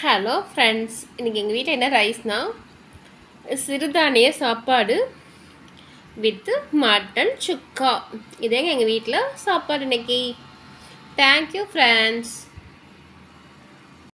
hello friends இன்றைக்கி எங்கள் வீட்டில் என்ன ரைஸ்னால் சிறுதானிய சாப்பாடு வித்து மட்டன் சுக்கா இதேங்க எங்கள் வீட்டில் சாப்பாடு இன்றைக்கி தேங்க்யூ ஃப்ரெண்ட்ஸ்